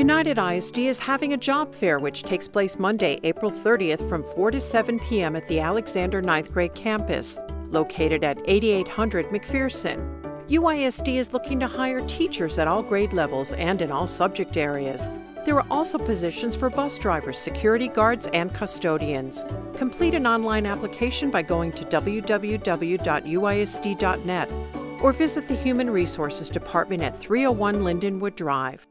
United ISD is having a job fair which takes place Monday, April 30th from 4 to 7 p.m. at the Alexander Ninth Grade campus, located at 8800 McPherson. UISD is looking to hire teachers at all grade levels and in all subject areas. There are also positions for bus drivers, security guards, and custodians. Complete an online application by going to www.uisd.net or visit the Human Resources Department at 301 Lindenwood Drive.